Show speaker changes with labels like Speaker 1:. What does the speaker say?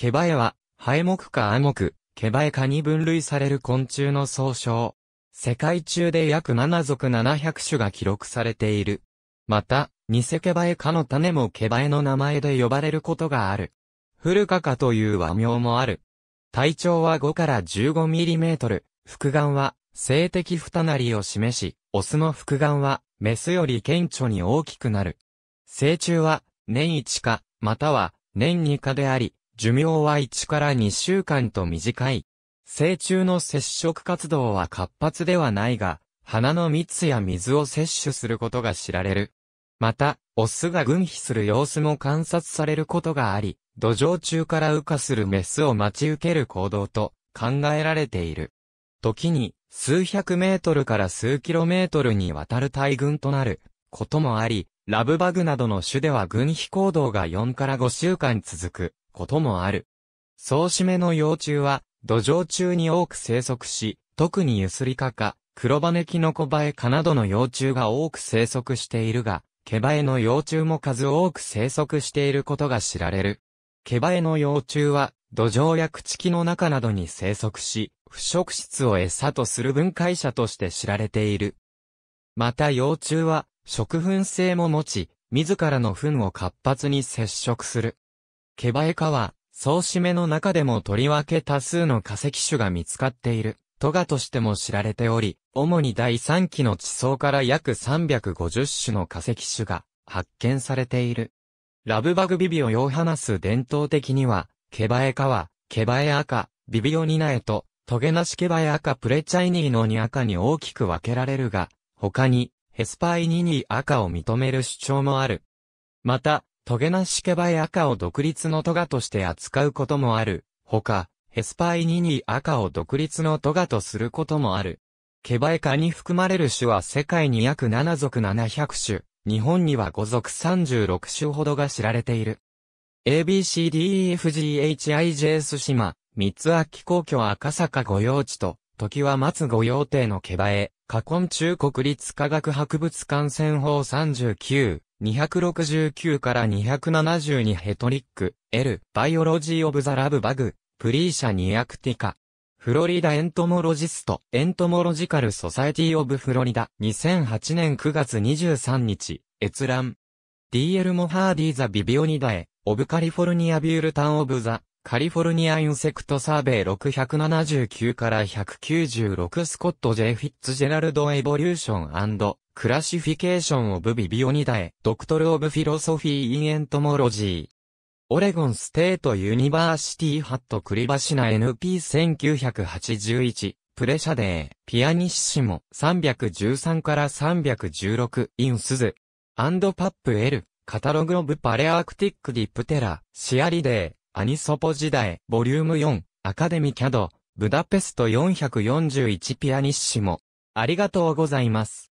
Speaker 1: ケバエは、ハエ目かア目、ケバエ科に分類される昆虫の総称。世界中で約7属700種が記録されている。また、ニセケバエ科の種もケバエの名前で呼ばれることがある。フルカカという和名もある。体長は5から1 5ミリメートル。複眼は性的二なりを示し、オスの複眼はメスより顕著に大きくなる。成虫は年1か、または年2かであり、寿命は1から2週間と短い。成虫の接触活動は活発ではないが、花の蜜や水を摂取することが知られる。また、オスが群飛する様子も観察されることがあり、土壌中から羽化するメスを待ち受ける行動と考えられている。時に、数百メートルから数キロメートルにわたる大群となることもあり、ラブバグなどの種では群飛行動が4から5週間続くこともある。総締めの幼虫は土壌中に多く生息し、特にユスリカカ、黒羽キノコバエ科などの幼虫が多く生息しているが、ケバエの幼虫も数多く生息していることが知られる。ケバエの幼虫は土壌や朽木の中などに生息し、不織質を餌とする分解者として知られている。また幼虫は食粉性も持ち、自らの糞を活発に接触する。ケバエ科は、総締めの中でもとりわけ多数の化石種が見つかっている、トガとしても知られており、主に第3期の地層から約350種の化石種が発見されている。ラブバグビビオヨハナス伝統的には、ケバエ科は、ケバエ赤、ビビオニナエと、トゲナシケバエ赤プレチャイニーの2赤に大きく分けられるが、他に、ヘスパイニニー赤を認める主張もある。また、トゲナシケバエ赤を独立のトガとして扱うこともある。他、ヘスパイニニー赤を独立のトガとすることもある。ケバエ科に含まれる種は世界に約7属700種、日本には5属36種ほどが知られている。ABCDEFGHIJS 島、三つ秋皇居赤坂御用地と、時は松御用邸の毛羽へ、河根中国立科学博物館戦法39、269から272ヘトリック、L、バイオロジーオブザラブバグ、プリーシャニアクティカ。フロリダエントモロジスト、エントモロジカルソサエティオブフロリダ、2008年9月23日、閲覧。DL モハーディザビビオニダエ、オブカリフォルニアビュールタンオブザ、カリフォルニアインセクトサーベイ679から196スコット・ジェイ・フィッツジェラルド・エボリューションクラシフィケーション・オブ・ビビオニダエ、ドクトル・オブ・フィロソフィー・イン・エントモロジー。オレゴン・ステート・ユニバーシティ・ハット・クリバシナ NP1981、プレシャデー、ピアニッシモ、313から316、イン・スズ、アンド・パップ・エル、カタログオブパレアークティックディプテラ、シアリデー、アニソポ時代、ボリューム4、アカデミキャド、ブダペスト441ピアニッシモ。ありがとうございます。